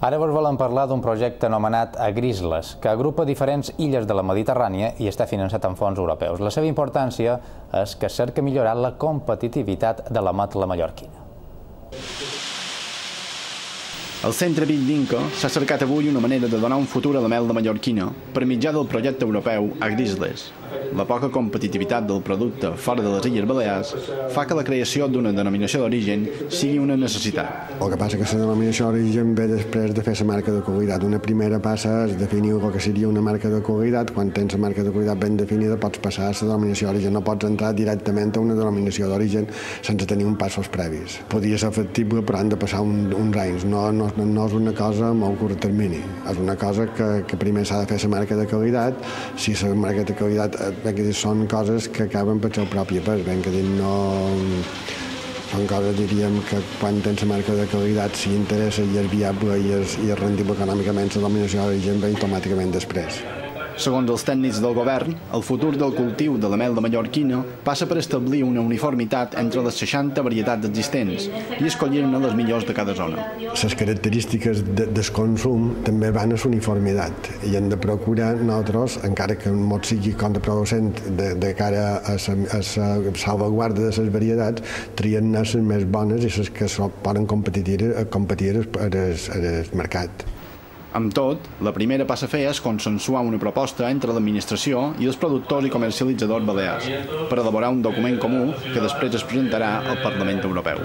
Ara vos volem parlar d'un projecte anomenat Agrisles, que agrupa diferents illes de la Mediterrània i està finançat amb fons europeus. La seva importància és que cerca millorar la competitivitat de la matla mallorquina. El Centre Vic d'Inca s'ha cercat avui una manera de donar un futur a la mel de mallorquina per mitjà del projecte europeu Agrisles. La poca competitivitat del producte fora de les Illes Balears fa que la creació d'una denominació d'origen sigui una necessitat. El que passa que la denominació d'origen ve després de fer la marca de qualitat. Una primera passa és definir el que seria una marca de qualitat. Quan tens la marca de qualitat ben definida pots passar a la denominació d'origen. No pots entrar directament a una denominació d'origen sense tenir un passos previs. Podria ser factible però han de passar un, uns anys. No, no no, no és una cosa a molt curt termini, és una cosa que, que primer s'ha de fer la marca de qualitat, si la marca de qualitat eh, ben que dir, són coses que acaben per seu propi pes, ben que dir, no són coses, diríem, que quan tens la marca de qualitat si interessa i és viable i és, i és rendible econòmicament, la dominació d'origen ve automàticament després. Segons els tècnics del govern, el futur del cultiu de la mel de mallorquina passa per establir una uniformitat entre les 60 varietats existents i escollir-ne les millors de cada zona. Les característiques de, del consum també van a uniformitat i hem de procurar nosaltres, encara que molt sigui contraproducent de, de cara a la salvaguarda de les varietats, trien les més bones i les que poden competir, competir al mercat. Amb tot, la primera passa a fer és consensuar una proposta entre l'administració i els productors i comercialitzadors balears per elaborar un document comú que després es presentarà al Parlament Europeu.